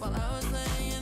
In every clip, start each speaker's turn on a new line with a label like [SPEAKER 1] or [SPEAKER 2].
[SPEAKER 1] while I was laying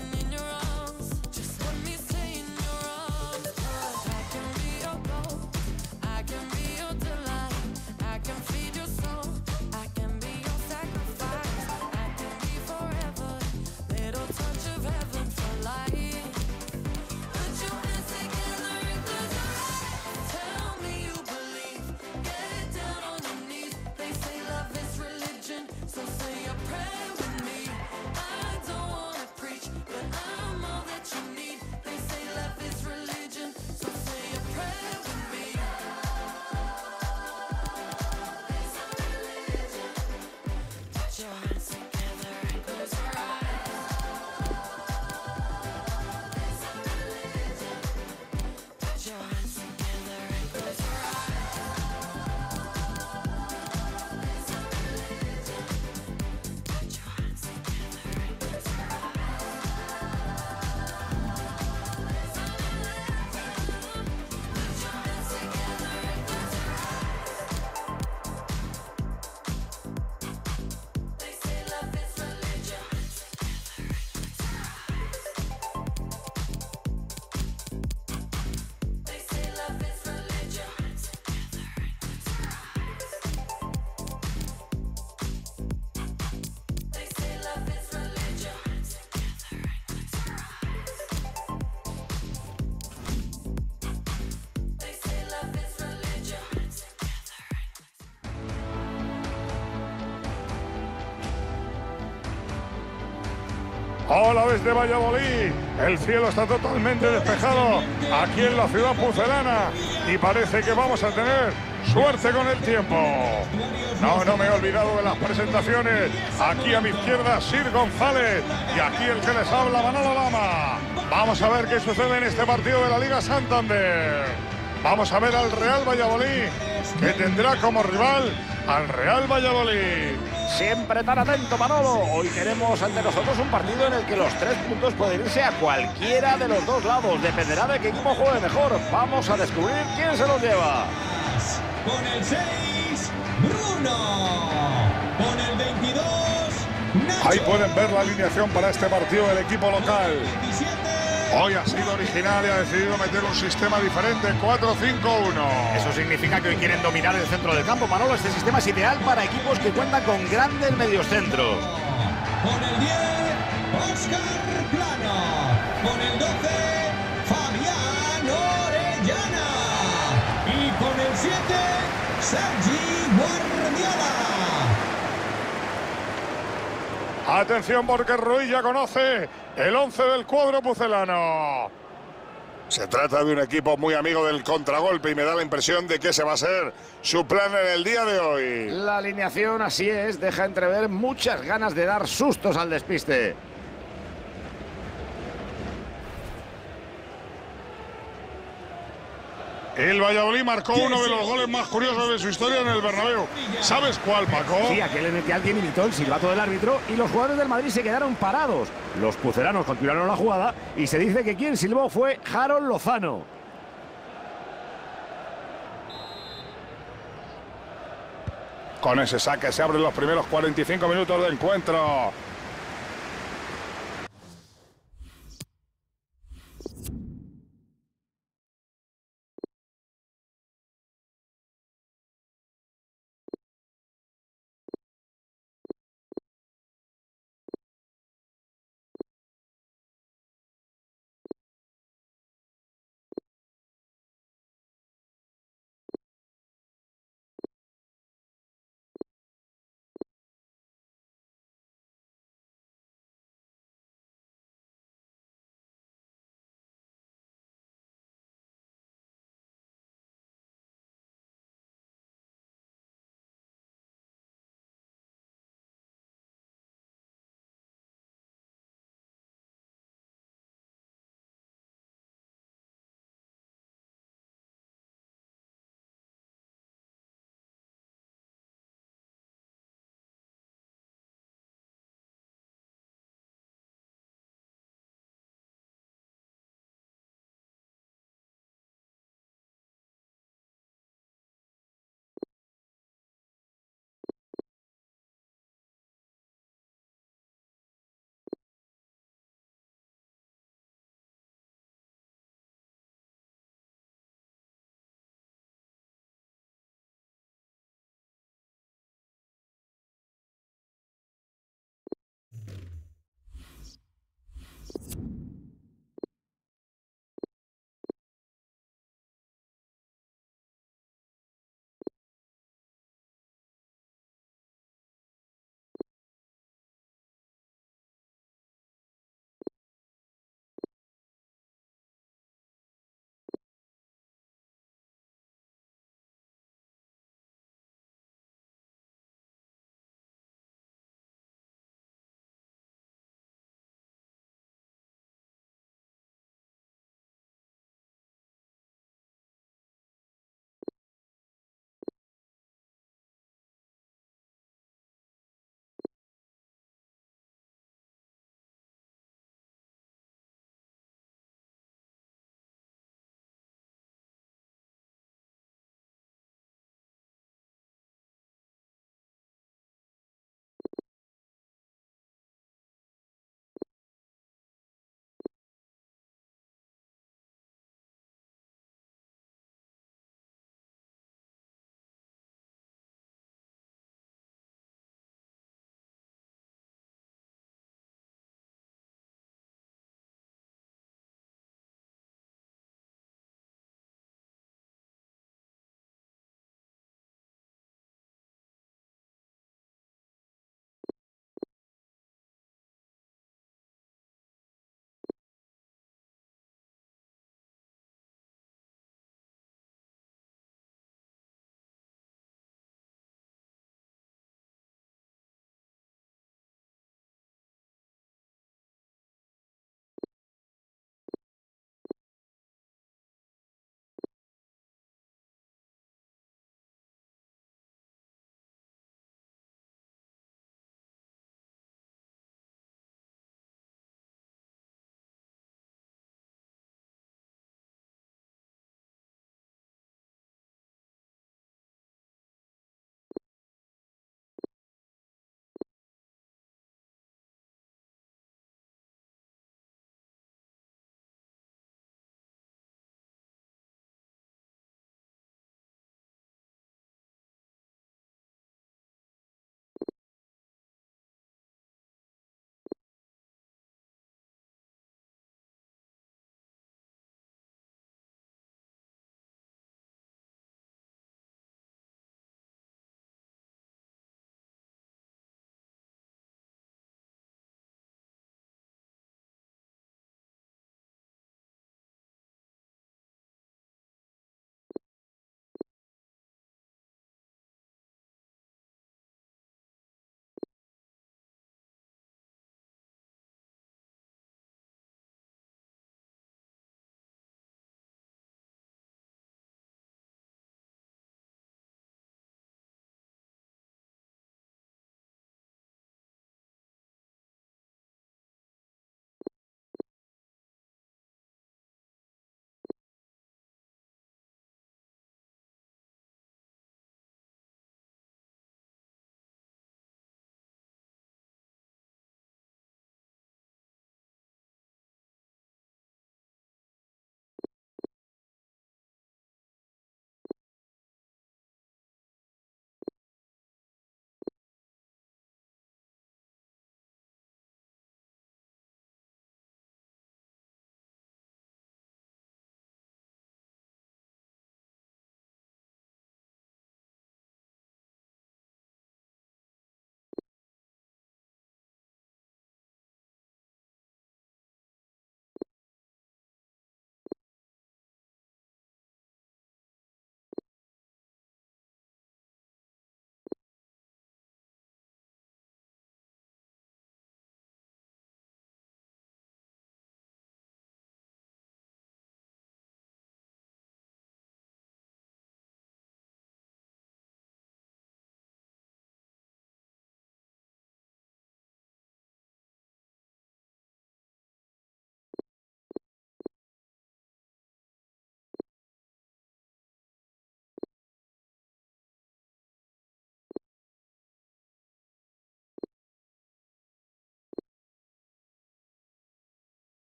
[SPEAKER 2] Hola desde Valladolid. El cielo está totalmente despejado aquí en la ciudad pucelana y parece que vamos a tener suerte con el tiempo. No, no me he olvidado de las presentaciones. Aquí a mi izquierda Sir González y aquí el que les habla Manolo Lama. Vamos a ver qué sucede en este partido de la Liga Santander. Vamos a ver al Real Valladolid que tendrá como rival al Real Valladolid.
[SPEAKER 3] Siempre tan atento, Manolo. Hoy tenemos ante nosotros un partido en el que los tres puntos pueden irse a cualquiera de los dos lados. Dependerá de qué equipo juegue mejor. Vamos a descubrir quién se los lleva.
[SPEAKER 4] Con el 6, Bruno. Con el 22, Nacho.
[SPEAKER 2] Ahí pueden ver la alineación para este partido del equipo local.
[SPEAKER 4] 27,
[SPEAKER 2] Hoy ha sido original y ha decidido meter un sistema diferente, 4-5-1.
[SPEAKER 3] Eso significa que hoy quieren dominar el centro del campo, Manolo. Este sistema es ideal para equipos que cuentan con grandes mediocentros.
[SPEAKER 4] Con el 10, Oscar Plano. Con el 12, Fabián Orellana. Y con el 7, Sergi Guardiola.
[SPEAKER 2] Atención porque Ruiz ya conoce el 11 del cuadro pucelano. Se trata de un equipo muy amigo del contragolpe y me da la impresión de que ese va a ser su plan en el día de hoy.
[SPEAKER 3] La alineación, así es, deja entrever muchas ganas de dar sustos al despiste.
[SPEAKER 2] El Valladolid marcó uno de los goles más curiosos de su historia en el Bernabéu. ¿Sabes cuál, Paco?
[SPEAKER 3] Sí, aquel en el que alguien imitó el silbato del árbitro y los jugadores del Madrid se quedaron parados. Los puceranos continuaron la jugada y se dice que quien silbó fue Harold Lozano.
[SPEAKER 2] Con ese saque se abren los primeros 45 minutos de encuentro.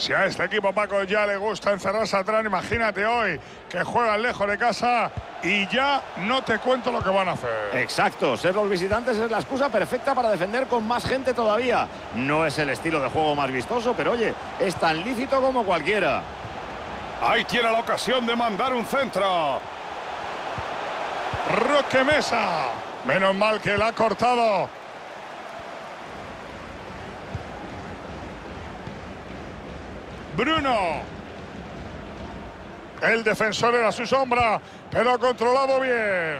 [SPEAKER 2] Si a este equipo Paco ya le gusta encerrarse atrás, imagínate hoy que juegan lejos de casa y ya no te cuento lo que van a hacer.
[SPEAKER 3] Exacto, ser los visitantes es la excusa perfecta para defender con más gente todavía. No es el estilo de juego más vistoso, pero oye, es tan lícito como cualquiera.
[SPEAKER 2] Ahí tiene la ocasión de mandar un centro. Roque Mesa. Menos mal que la ha cortado. Bruno. El defensor era su sombra, pero controlado bien.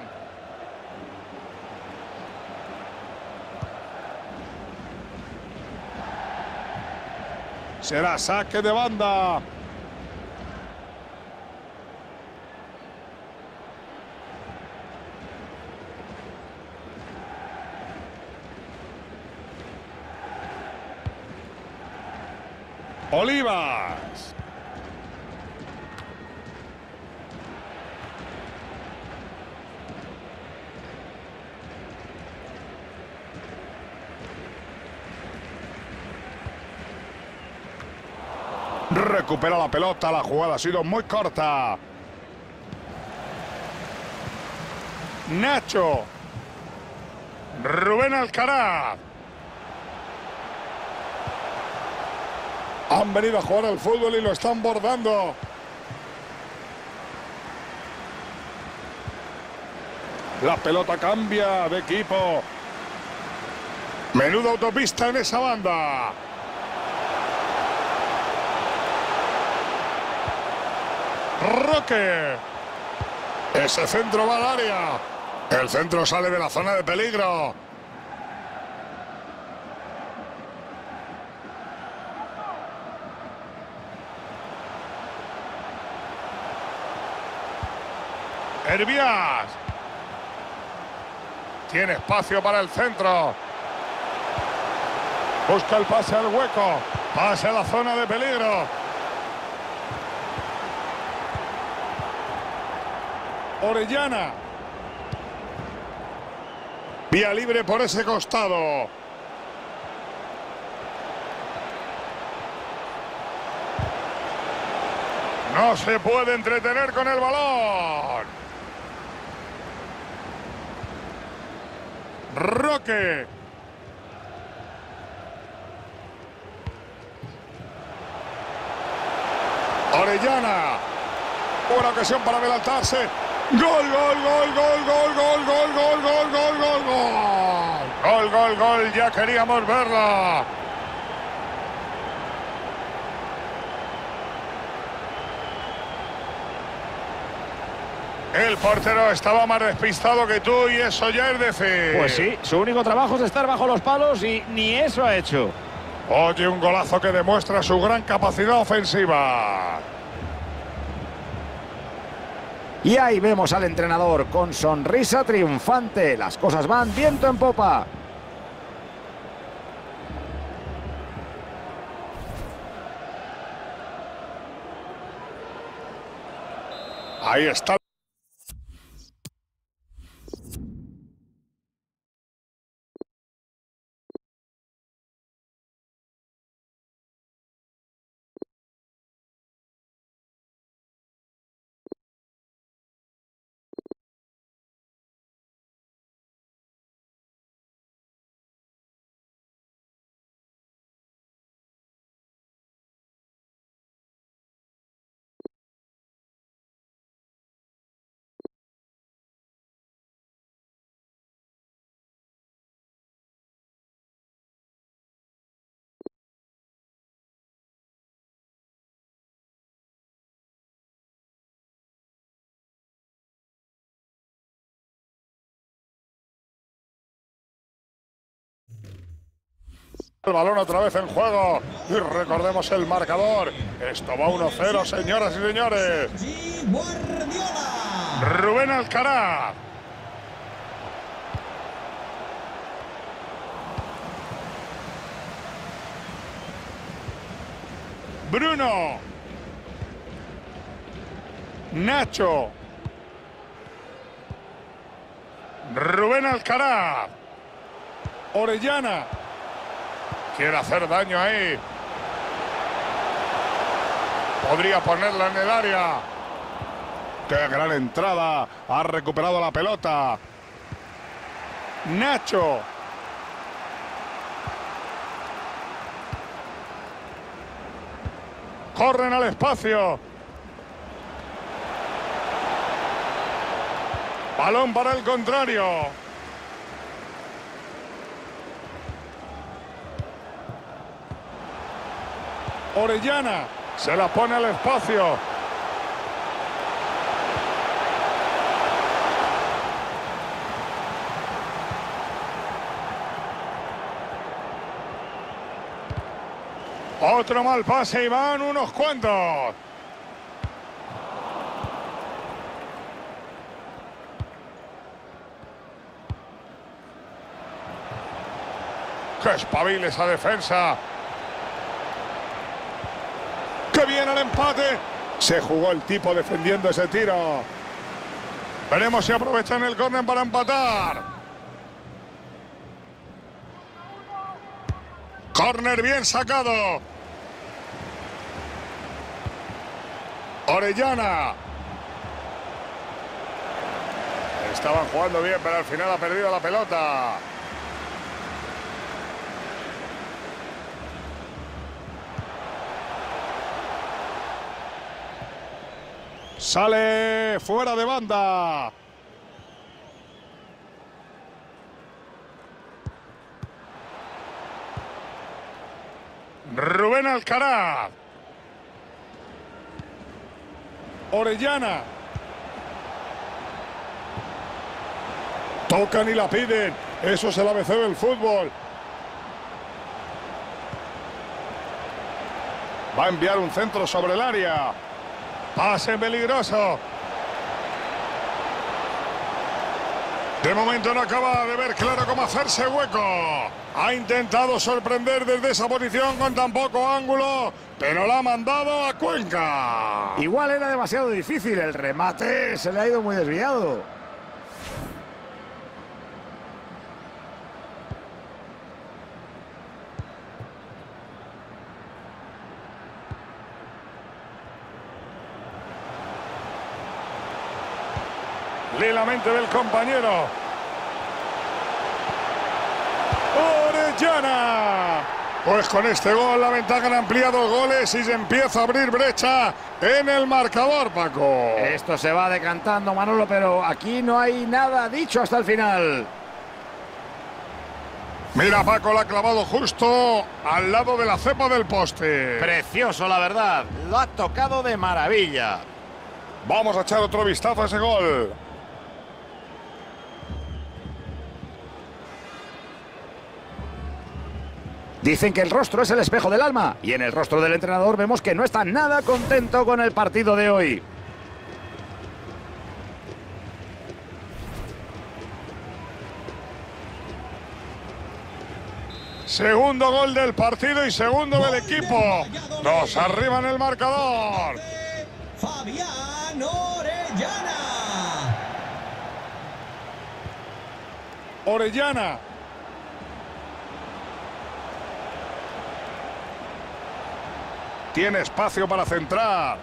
[SPEAKER 2] Será saque de banda. Olivas. Recupera la pelota, la jugada ha sido muy corta. Nacho. Rubén Alcaraz. Han venido a jugar al fútbol y lo están bordando. La pelota cambia de equipo. Menuda autopista en esa banda. Roque. Ese centro va al área. El centro sale de la zona de peligro. Hervías. Tiene espacio para el centro. Busca el pase al hueco. Pase a la zona de peligro. Orellana. Vía libre por ese costado. No se puede entretener con el balón. Roque. Orellana. Buena ocasión para adelantarse. Gol, gol, gol, gol, gol, gol, gol, gol, gol, gol, gol, gol. Gol, gol, gol. Ya queríamos verla. El portero estaba más despistado que tú y eso ya es decir.
[SPEAKER 3] Pues sí, su único trabajo es estar bajo los palos y ni eso ha hecho.
[SPEAKER 2] Oye, un golazo que demuestra su gran capacidad ofensiva.
[SPEAKER 3] Y ahí vemos al entrenador con sonrisa triunfante. Las cosas van viento en popa.
[SPEAKER 2] Ahí está. El balón otra vez en juego. Y recordemos el marcador. Esto va 1-0, señoras y señores. Rubén Alcaraz. Bruno. Nacho. Rubén Alcaraz. Orellana. Quiere hacer daño ahí. Podría ponerla en el área. ¡Qué gran entrada! Ha recuperado la pelota. Nacho. Corren al espacio. Balón para el contrario. Orellana se la pone al espacio. Otro mal pase y van unos cuantos. ¡Qué espabile esa defensa! ¡Qué bien el empate! Se jugó el tipo defendiendo ese tiro. Veremos si aprovechan el córner para empatar. Córner bien sacado. Orellana. Estaban jugando bien, pero al final ha perdido la pelota. Sale fuera de banda. Rubén Alcaraz. Orellana. Tocan y la piden. Eso es el ABC del fútbol. Va a enviar un centro sobre el área. Pase peligroso. De momento no acaba de ver claro cómo hacerse hueco. Ha intentado sorprender desde esa posición con tan poco ángulo, pero la ha mandado a Cuenca.
[SPEAKER 3] Igual era demasiado difícil. El remate se le ha ido muy desviado.
[SPEAKER 2] Del compañero. Orellana. Pues con este gol la ventaja han ampliado goles y se empieza a abrir brecha en el marcador, Paco.
[SPEAKER 3] Esto se va decantando, Manolo, pero aquí no hay nada dicho hasta el final.
[SPEAKER 2] Mira, Paco la ha clavado justo al lado de la cepa del poste.
[SPEAKER 3] Precioso, la verdad. Lo ha tocado de maravilla.
[SPEAKER 2] Vamos a echar otro vistazo a ese gol.
[SPEAKER 3] Dicen que el rostro es el espejo del alma y en el rostro del entrenador vemos que no está nada contento con el partido de hoy.
[SPEAKER 2] Segundo gol del partido y segundo del equipo. Nos arriba en el marcador.
[SPEAKER 4] Fabián Orellana.
[SPEAKER 2] Orellana. Tiene espacio para centrar.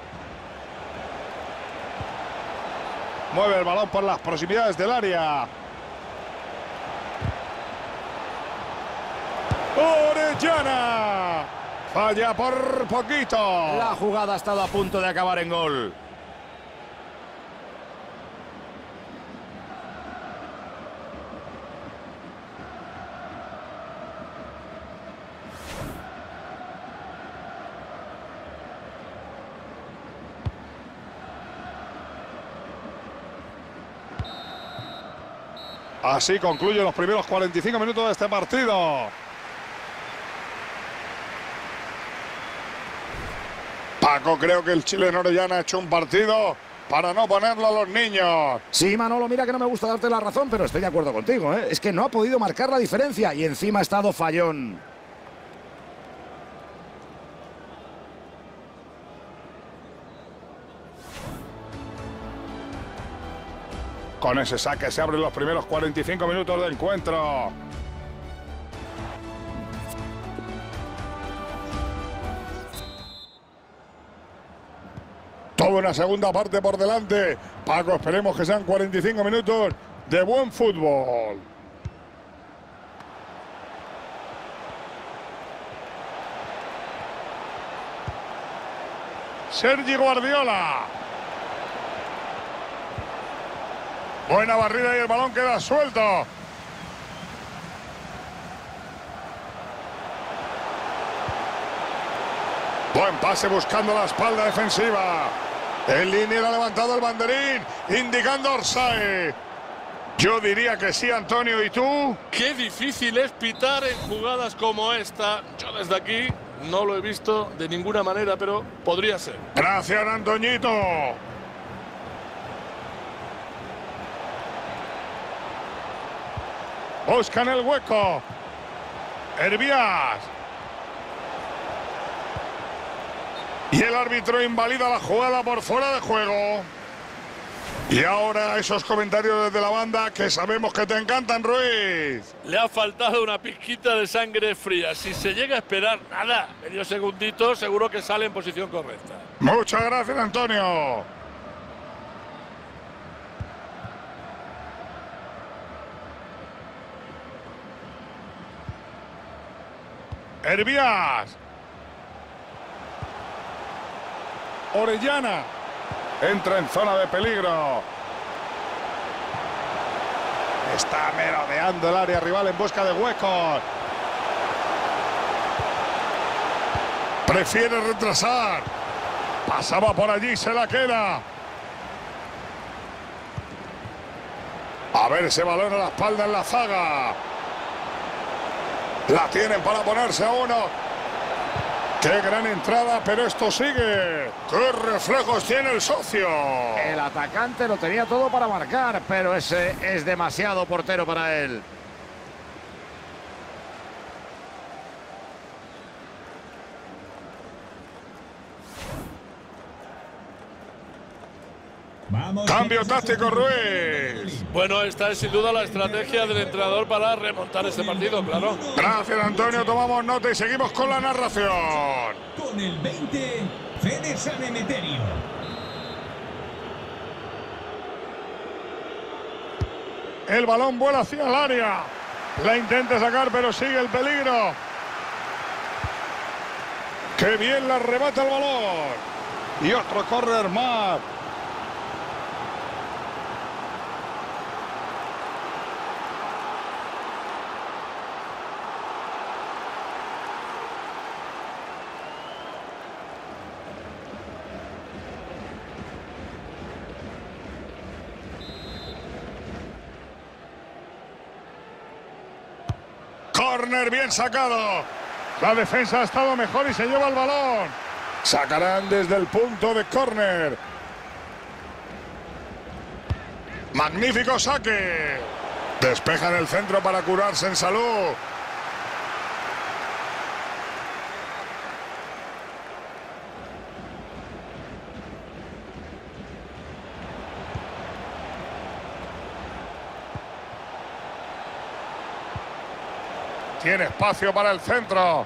[SPEAKER 2] Mueve el balón por las proximidades del área. Orellana. Falla por poquito.
[SPEAKER 3] La jugada ha estado a punto de acabar en gol.
[SPEAKER 2] Así concluyen los primeros 45 minutos de este partido. Paco, creo que el chileno Orellana ha hecho un partido para no ponerlo a los niños.
[SPEAKER 3] Sí, Manolo, mira que no me gusta darte la razón, pero estoy de acuerdo contigo. ¿eh? Es que no ha podido marcar la diferencia y encima ha estado fallón.
[SPEAKER 2] Con ese saque se abren los primeros 45 minutos de encuentro. Toda una segunda parte por delante. Paco, esperemos que sean 45 minutos de buen fútbol. Sergi Guardiola. Buena barrida y el balón queda suelto. Buen pase buscando la espalda defensiva. En línea ha levantado el banderín, indicando Orsay. Yo diría que sí, Antonio, ¿y tú?
[SPEAKER 5] Qué difícil es pitar en jugadas como esta. Yo desde aquí no lo he visto de ninguna manera, pero podría ser.
[SPEAKER 2] Gracias, Antoñito. Buscan el hueco. Hervías. Y el árbitro invalida la jugada por fuera de juego. Y ahora esos comentarios desde la banda que sabemos que te encantan, Ruiz.
[SPEAKER 5] Le ha faltado una pizquita de sangre fría. Si se llega a esperar nada, medio segundito, seguro que sale en posición correcta.
[SPEAKER 2] Muchas gracias, Antonio. Hervías. Orellana. Entra en zona de peligro. Está merodeando el área rival en busca de huecos. Prefiere retrasar. Pasaba por allí, se la queda. A ver ese balón a la espalda en la zaga. La tienen para ponerse a uno. Qué gran entrada, pero esto sigue. ¿Qué reflejos tiene el socio?
[SPEAKER 3] El atacante lo tenía todo para marcar, pero ese es demasiado portero para él.
[SPEAKER 2] Cambio táctico. Ruiz.
[SPEAKER 5] Bueno, esta es sin duda la estrategia del entrenador para remontar este partido, claro.
[SPEAKER 2] Gracias, Antonio. Tomamos nota y seguimos con la narración.
[SPEAKER 4] Con el 20, Fede San Emeterio.
[SPEAKER 2] El balón vuela hacia el área. La intenta sacar, pero sigue el peligro. Qué bien la arrebata el balón. Y otro correr más. Corner bien sacado. La defensa ha estado mejor y se lleva el balón. Sacarán desde el punto de córner. Magnífico saque. Despejan el centro para curarse en salud. Tiene espacio para el centro.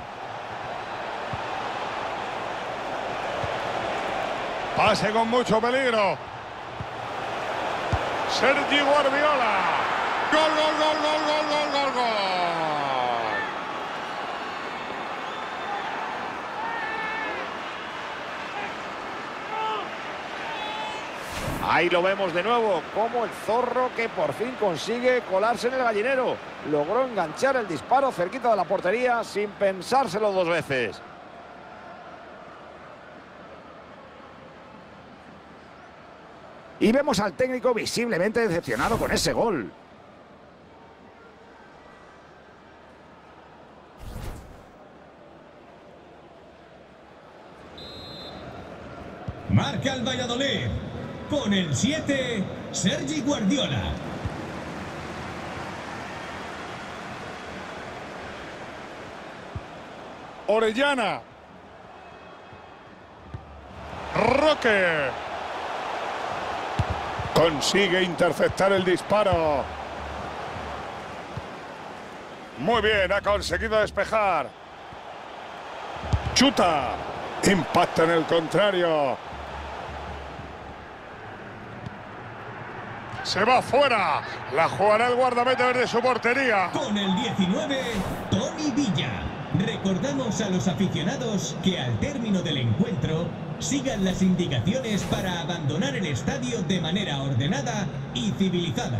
[SPEAKER 2] Pase con mucho peligro. Sergi Guardiola. Gol, gol, gol, gol, gol, gol.
[SPEAKER 3] Ahí lo vemos de nuevo, como el zorro que por fin consigue colarse en el gallinero. Logró enganchar el disparo cerquita de la portería sin pensárselo dos veces. Y vemos al técnico visiblemente decepcionado con ese gol.
[SPEAKER 4] Marca el Valladolid. Con el 7, Sergi Guardiola.
[SPEAKER 2] Orellana. Roque. Consigue interceptar el disparo. Muy bien, ha conseguido despejar. Chuta. Impacta en el contrario. Se va fuera. La jugará el guardameta desde su portería.
[SPEAKER 4] Con el 19, Tony Villa. Recordamos a los aficionados que al término del encuentro sigan las indicaciones para abandonar el estadio de manera ordenada y civilizada.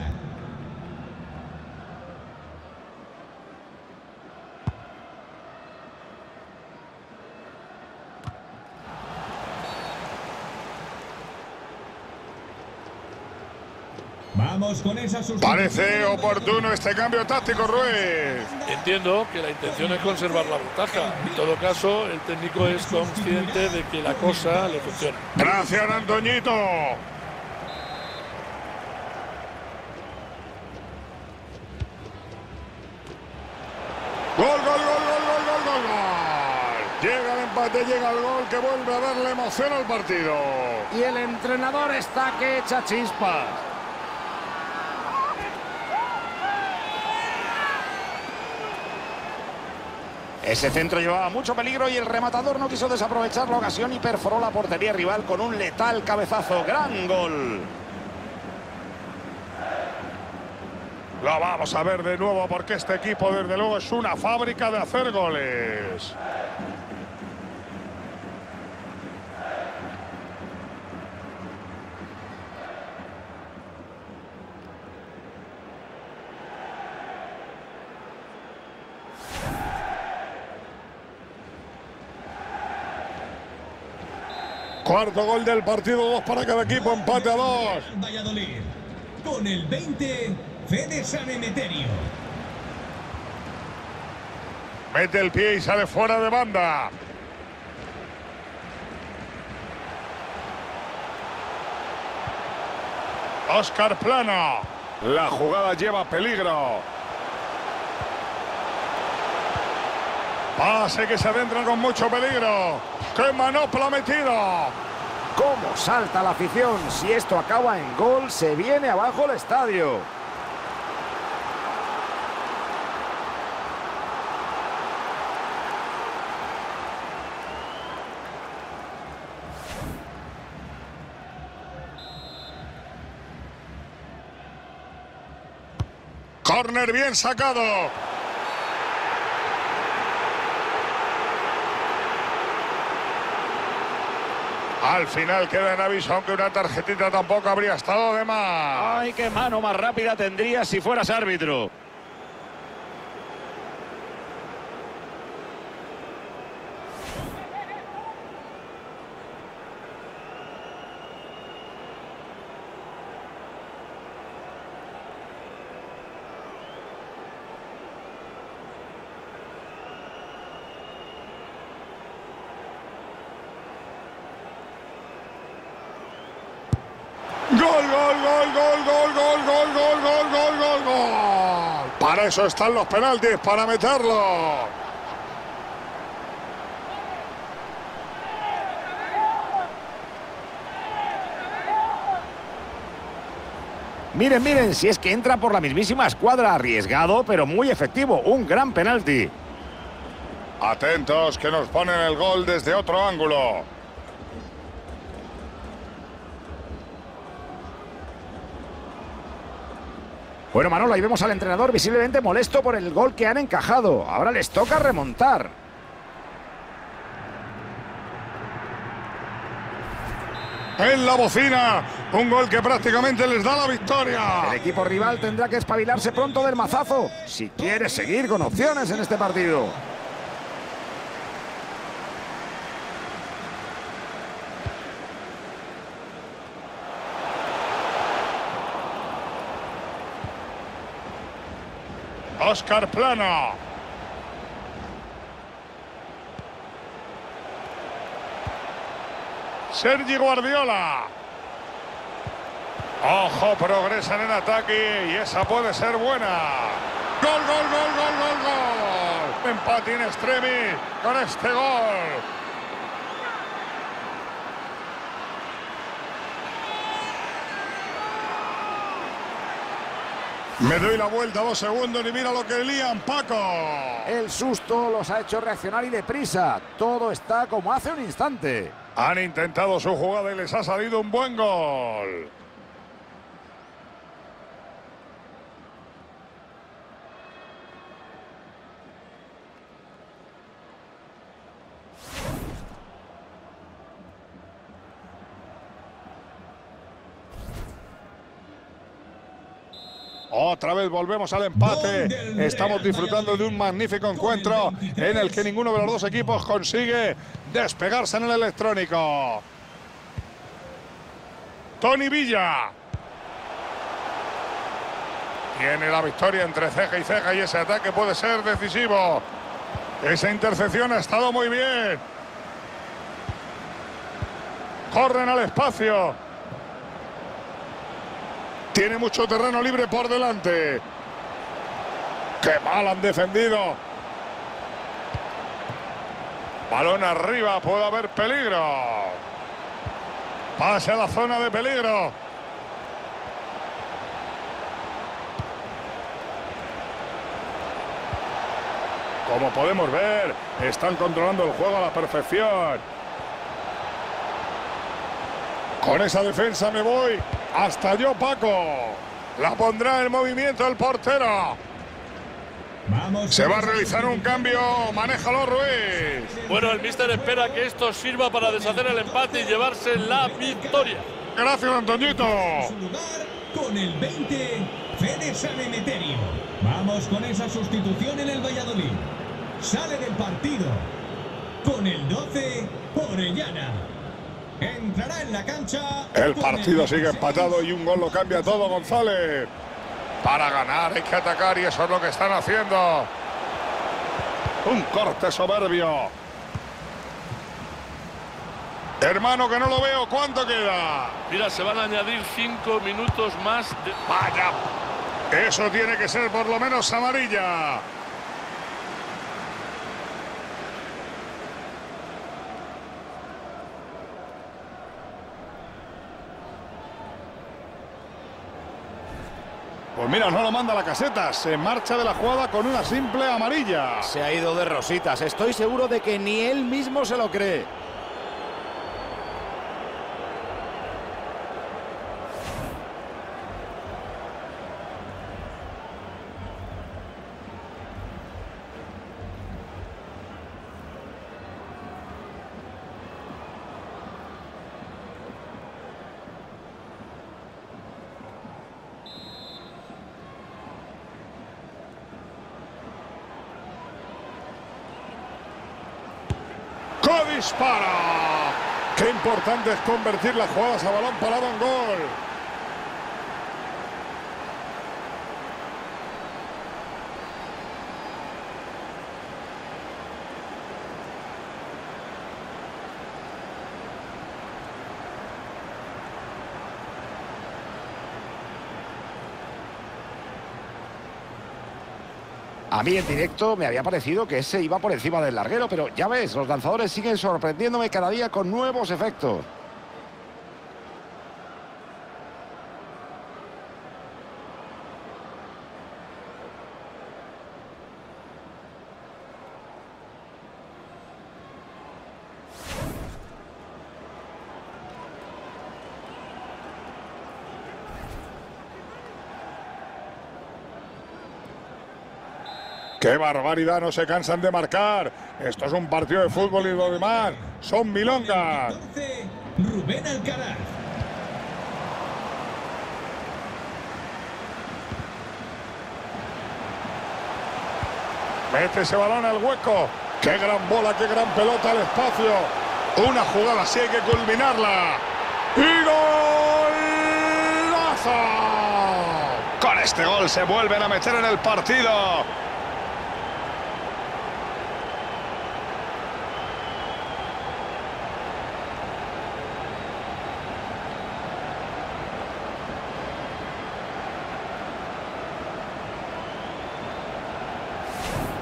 [SPEAKER 4] Vamos con esa.
[SPEAKER 2] Parece oportuno este cambio táctico, Ruiz.
[SPEAKER 5] Entiendo que la intención es conservar la ventaja. En todo caso, el técnico es consciente de que la cosa le funciona.
[SPEAKER 2] Gracias, Antoñito. Gol, gol, gol, gol, gol, gol, gol, gol. Llega el empate, llega el gol que vuelve a darle emoción al partido.
[SPEAKER 3] Y el entrenador está que echa chispas. Ese centro llevaba mucho peligro y el rematador no quiso desaprovechar la ocasión y perforó la portería rival con un letal cabezazo. Gran gol.
[SPEAKER 2] Lo vamos a ver de nuevo porque este equipo desde luego es una fábrica de hacer goles. Cuarto gol del partido, dos para cada equipo, empate a dos.
[SPEAKER 4] Valladolid. Con el 20, Fede San Emeterio.
[SPEAKER 2] Mete el pie y sale fuera de banda. Oscar Plano. La jugada lleva peligro. Pase que se adentra con mucho peligro. ¡Qué manopla metido!
[SPEAKER 3] ¿Cómo salta la afición? Si esto acaba en gol, se viene abajo el estadio.
[SPEAKER 2] Corner bien sacado. Al final queda en aviso, aunque una tarjetita tampoco habría estado de más.
[SPEAKER 3] ¡Ay, qué mano más rápida tendrías si fueras árbitro!
[SPEAKER 2] Eso están los penaltis, para meterlo.
[SPEAKER 3] Miren, miren, si es que entra por la mismísima escuadra, arriesgado, pero muy efectivo. Un gran penalti.
[SPEAKER 2] Atentos que nos ponen el gol desde otro ángulo.
[SPEAKER 3] Bueno, Manolo, ahí vemos al entrenador visiblemente molesto por el gol que han encajado. Ahora les toca remontar.
[SPEAKER 2] En la bocina, un gol que prácticamente les da la victoria.
[SPEAKER 3] El equipo rival tendrá que espabilarse pronto del mazazo si quiere seguir con opciones en este partido.
[SPEAKER 2] Oscar Plano. Sergi Guardiola. Ojo, progresan en ataque y esa puede ser buena. Gol, gol, gol, gol, gol, gol. Empate in extremis con este gol. Me doy la vuelta dos segundos y mira lo que lían, Paco.
[SPEAKER 3] El susto los ha hecho reaccionar y deprisa. Todo está como hace un instante.
[SPEAKER 2] Han intentado su jugada y les ha salido un buen gol. Otra vez volvemos al empate. Estamos disfrutando de un magnífico encuentro en el que ninguno de los dos equipos consigue despegarse en el electrónico. Tony Villa. Tiene la victoria entre ceja y ceja y ese ataque puede ser decisivo. Esa intercepción ha estado muy bien. Corren al espacio. Tiene mucho terreno libre por delante. ¡Qué mal han defendido! Balón arriba, puede haber peligro. Pase a la zona de peligro. Como podemos ver, están controlando el juego a la perfección. Con esa defensa me voy. Hasta yo, Paco. La pondrá en movimiento el portero.
[SPEAKER 4] Vamos
[SPEAKER 2] Se va a realizar un cambio. Manéjalo, Ruiz.
[SPEAKER 5] Bueno, el míster espera que esto sirva para deshacer el empate y llevarse la victoria.
[SPEAKER 2] Gracias, Antoñito.
[SPEAKER 4] su lugar con el 20, Fede Sanemeterio. Vamos con esa sustitución en el Valladolid. Sale del partido con el 12, Orellana. Entrará en la cancha.
[SPEAKER 2] El partido sigue
[SPEAKER 4] 16,
[SPEAKER 2] empatado y un gol lo cambia todo, González. Para ganar hay que atacar y eso es lo que están haciendo. Un corte soberbio. Hermano, que no lo veo. ¿Cuánto queda?
[SPEAKER 5] Mira, se van a añadir cinco minutos más de...
[SPEAKER 2] Vaya. Eso tiene que ser por lo menos amarilla. Pues mira, no lo manda a la caseta. Se marcha de la jugada con una simple amarilla.
[SPEAKER 3] Se ha ido de rositas. Estoy seguro de que ni él mismo se lo cree.
[SPEAKER 2] ¡Que dispara! Qué importante es convertir las jugadas a balón parado en gol.
[SPEAKER 3] A mí en directo me había parecido que ese iba por encima del larguero, pero ya ves, los lanzadores siguen sorprendiéndome cada día con nuevos efectos.
[SPEAKER 2] ¡Qué barbaridad! No se cansan de marcar. Esto es un partido de fútbol y lo demás son milongas.
[SPEAKER 4] 14, Rubén Alcaraz.
[SPEAKER 2] Mete ese balón al hueco. ¡Qué gran bola, qué gran pelota al espacio! Una jugada así hay que culminarla. ¡Y golazo! Con este gol se vuelven a meter en el partido.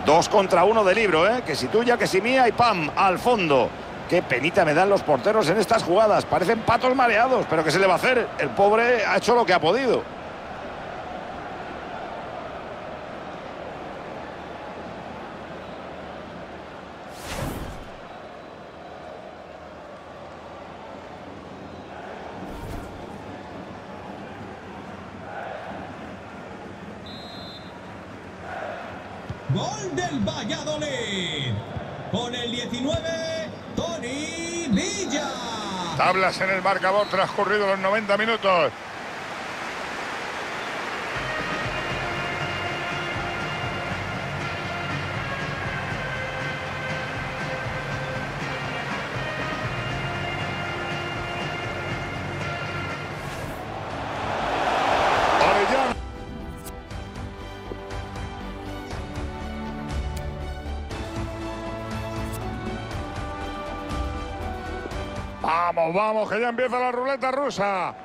[SPEAKER 3] Dos contra uno de libro, ¿eh? Que si tuya, que si mía y ¡pam! Al fondo. Qué penita me dan los porteros en estas jugadas. Parecen patos mareados, pero ¿qué se le va a hacer? El pobre ha hecho lo que ha podido.
[SPEAKER 4] Gol del Valladolid. Con el 19, Tony Villa.
[SPEAKER 2] Tablas en el marcador transcurrido los 90 minutos. Vamos, vamos, que ya empieza la ruleta rusa.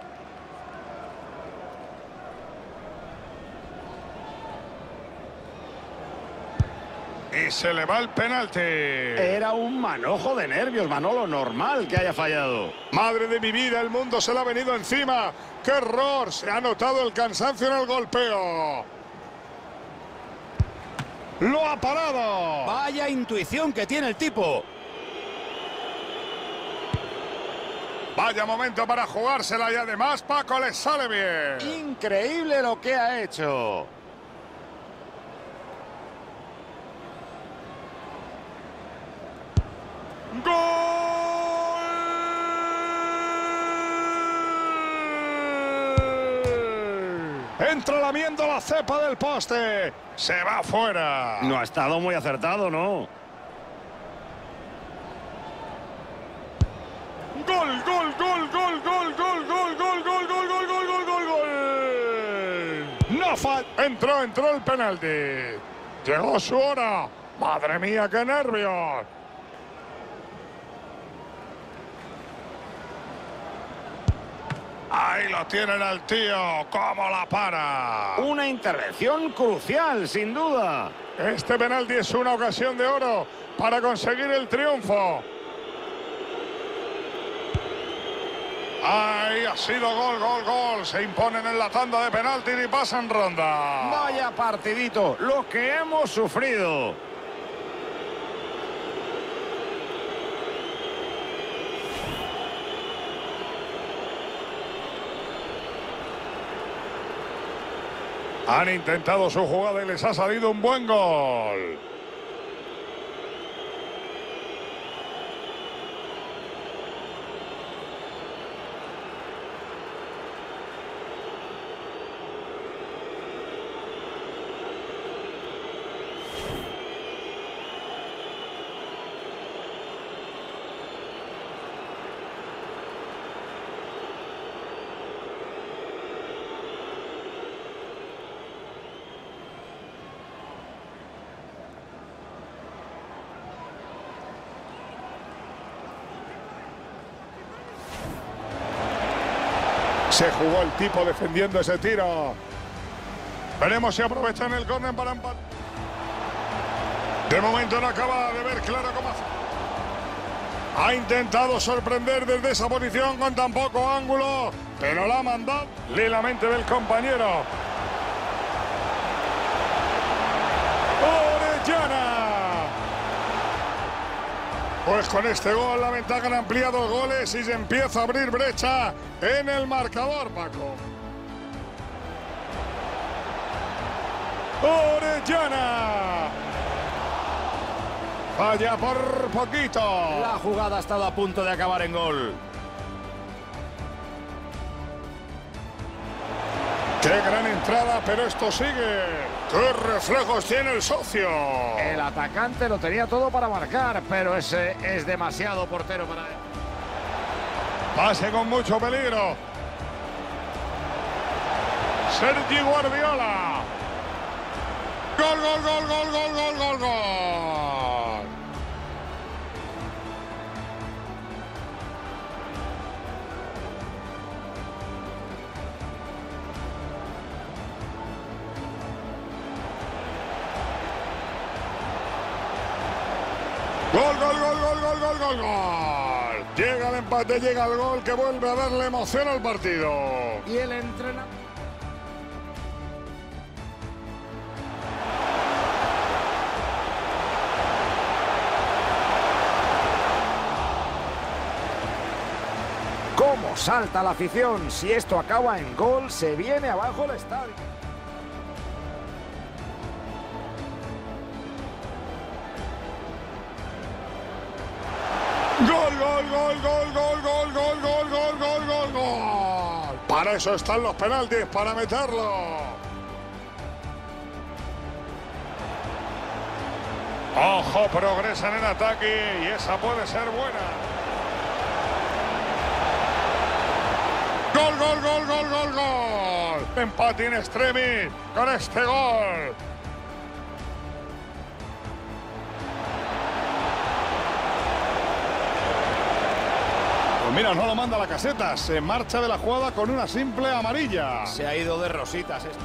[SPEAKER 2] Y se le va el penalti.
[SPEAKER 3] Era un manojo de nervios, Manolo, normal que haya fallado.
[SPEAKER 2] Madre de mi vida, el mundo se le ha venido encima. ¡Qué error! Se ha notado el cansancio en el golpeo. Lo ha parado.
[SPEAKER 3] Vaya intuición que tiene el tipo.
[SPEAKER 2] Vaya momento para jugársela y además Paco le sale bien.
[SPEAKER 3] Increíble lo que ha hecho.
[SPEAKER 2] ¡Gol! Entra lamiendo la cepa del poste. Se va fuera.
[SPEAKER 3] No ha estado muy acertado, ¿no?
[SPEAKER 2] Entró, entró el penalti. Llegó su hora. Madre mía, qué nervios. Ahí lo tienen al tío. ¿Cómo la para?
[SPEAKER 3] Una intervención crucial, sin duda.
[SPEAKER 2] Este penalti es una ocasión de oro para conseguir el triunfo. Ahí ha sido gol, gol, gol. Se imponen en la tanda de penalti y pasan ronda.
[SPEAKER 3] Vaya partidito, lo que hemos sufrido.
[SPEAKER 2] Han intentado su jugada y les ha salido un buen gol. Se jugó el tipo defendiendo ese tiro. Veremos si aprovechan el córner para empatar. De momento no acaba de ver claro cómo hace. Ha intentado sorprender desde esa posición con tan poco ángulo, pero la ha mandado lilamente del compañero. Pues con este gol la ventaja han ampliado goles y se empieza a abrir brecha en el marcador, Paco. Orellana. Falla por poquito.
[SPEAKER 3] La jugada ha estado a punto de acabar en gol.
[SPEAKER 2] Qué gran entrada, pero esto sigue. ¿Qué reflejos tiene el socio?
[SPEAKER 3] El atacante lo tenía todo para marcar, pero ese es demasiado portero para él.
[SPEAKER 2] Pase con mucho peligro. Sergi Guardiola. Gol, gol, gol, gol, gol, gol, gol, gol. Gol, gol, gol, gol. Llega el empate, llega el gol que vuelve a darle emoción al partido.
[SPEAKER 3] Y el entrenador. ¿Cómo salta la afición? Si esto acaba en gol, se viene abajo el estadio.
[SPEAKER 2] Eso están los penaltis, para meterlo. Ojo, progresan en ataque y esa puede ser buena. Gol, gol, gol, gol, gol, gol. Empate in extremis con este gol. Pues mira, no lo manda a la caseta. Se marcha de la jugada con una simple amarilla.
[SPEAKER 3] Se ha ido de rositas. este.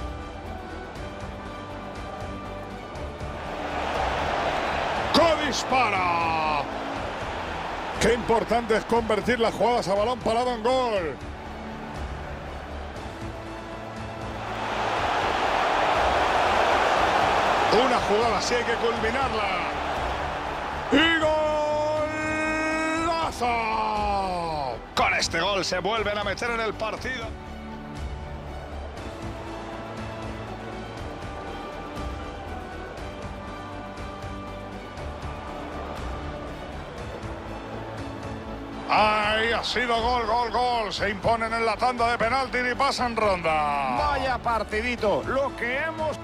[SPEAKER 2] ¡Co dispara! Qué importante es convertir las jugadas a balón parado en gol. Una jugada así hay que culminarla. ¡Y golazo! Este gol se vuelven a meter en el partido. Ahí ha sido gol, gol, gol. Se imponen en la tanda de penalti y pasan ronda.
[SPEAKER 3] Vaya partidito. Lo que hemos